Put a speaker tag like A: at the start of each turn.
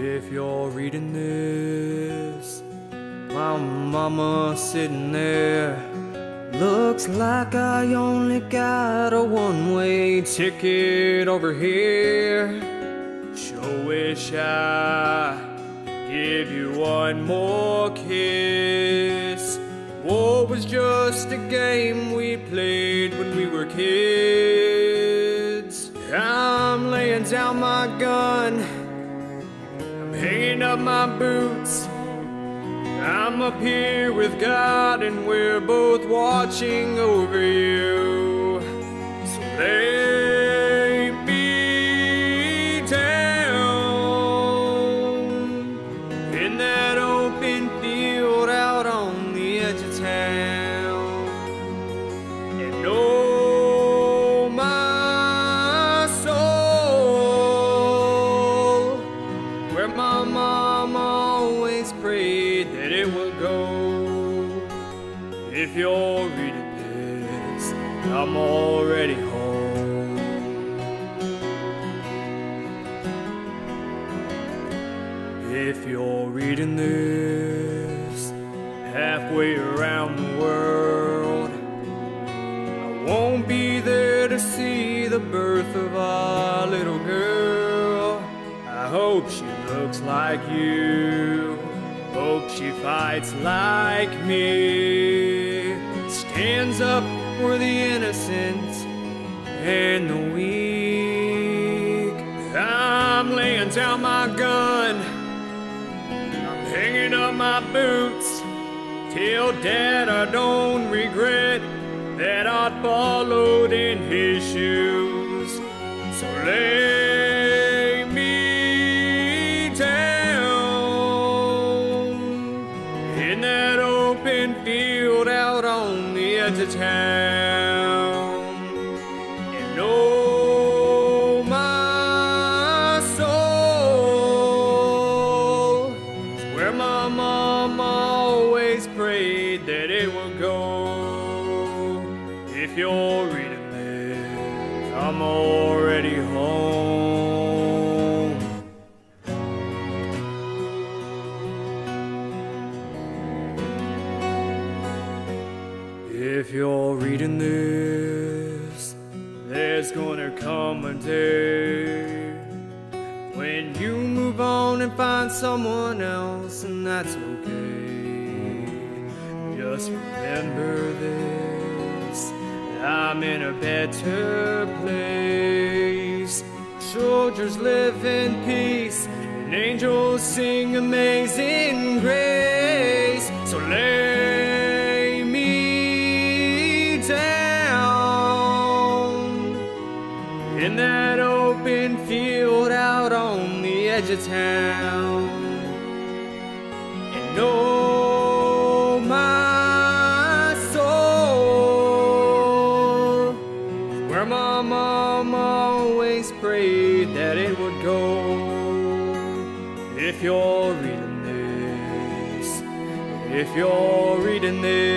A: If you're reading this, my mama sitting there. Looks like I only got a one way ticket over here. Sure wish I give you one more kiss. War was just a game we played when we were kids. I'm laying down my gun, hanging up my boots. I'm up here with God, and we're both watching over you. So lay me down in that If you're reading this, I'm already home. If you're reading this, halfway around the world, I won't be there to see the birth of our little girl. I hope she looks like you. Hope she fights like me. Stands up for the innocent and the weak. I'm laying down my gun. I'm hanging up my boots. Till dad I don't regret that I followed in his shoes. So lay me down in that open field out on the edge of town. And oh, my soul is where my mom always prayed that it would go. If you're reading this, I'm already home. If you're reading this, there's gonna come a day when you move on and find someone else, and that's okay. Just remember this I'm in a better place. Soldiers live in peace, and angels sing amazing in that open field out on the edge of town. And oh, my soul, where my mom always prayed that it would go. If you're reading this, if you're reading this.